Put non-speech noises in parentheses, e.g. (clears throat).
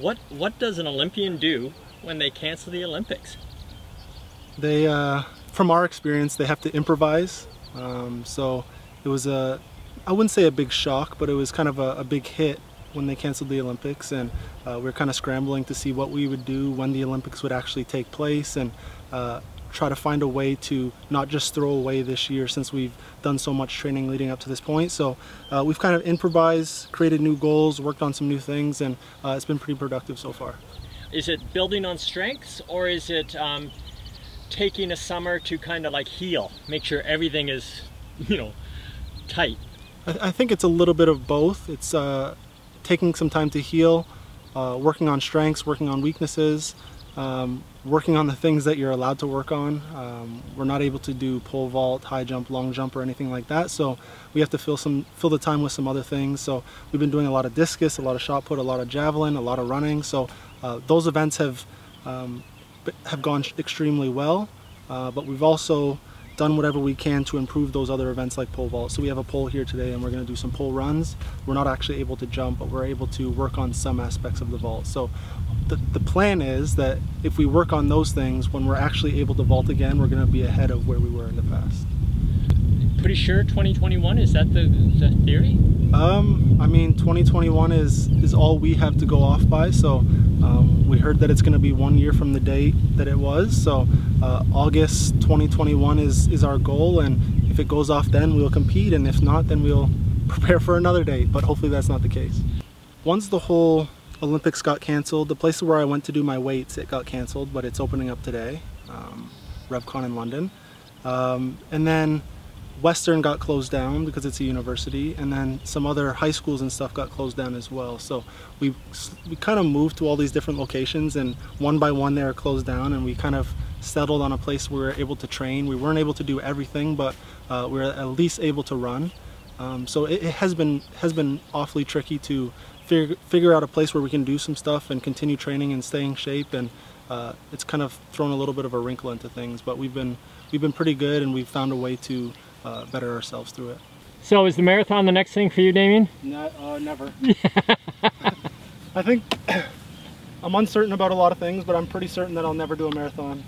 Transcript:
What what does an Olympian do when they cancel the Olympics? They, uh, from our experience, they have to improvise. Um, so it was a, I wouldn't say a big shock, but it was kind of a, a big hit when they canceled the Olympics and uh, we are kind of scrambling to see what we would do when the Olympics would actually take place and uh, try to find a way to not just throw away this year since we've done so much training leading up to this point. So uh, we've kind of improvised, created new goals, worked on some new things, and uh, it's been pretty productive so far. Is it building on strengths or is it um, taking a summer to kind of like heal, make sure everything is, you know, tight? I, I think it's a little bit of both. It's uh, taking some time to heal, uh, working on strengths, working on weaknesses, um, working on the things that you're allowed to work on. Um, we're not able to do pole vault, high jump, long jump, or anything like that. So we have to fill some fill the time with some other things. So we've been doing a lot of discus, a lot of shot put, a lot of javelin, a lot of running. So uh, those events have um, have gone extremely well. Uh, but we've also done whatever we can to improve those other events like pole vault. So we have a pole here today and we're going to do some pole runs. We're not actually able to jump, but we're able to work on some aspects of the vault. So the, the plan is that if we work on those things, when we're actually able to vault again, we're going to be ahead of where we were in the past. Pretty sure 2021, is that the, the theory? Um, I mean, 2021 is, is all we have to go off by. So um, we heard that it's going to be one year from the date that it was. So uh, August 2021 is, is our goal. And if it goes off then, we'll compete. And if not, then we'll (laughs) prepare for another date. But hopefully that's not the case. Once the whole Olympics got canceled, the place where I went to do my weights, it got canceled, but it's opening up today. Um, RevCon in London. Um, and then Western got closed down because it's a university, and then some other high schools and stuff got closed down as well. So we we kind of moved to all these different locations, and one by one they were closed down, and we kind of settled on a place where we were able to train. We weren't able to do everything, but uh, we are at least able to run. Um, so it, it, has been has been awfully tricky to figure figure out a place where we can do some stuff and continue training and staying shape and uh, it's kind of thrown a little bit of a wrinkle into things but we've been we've been pretty good and we've found a way to uh, better ourselves through it. So is the marathon the next thing for you, Damian? No, uh, never. (laughs) I think (clears throat) I'm uncertain about a lot of things, but I'm pretty certain that I'll never do a marathon.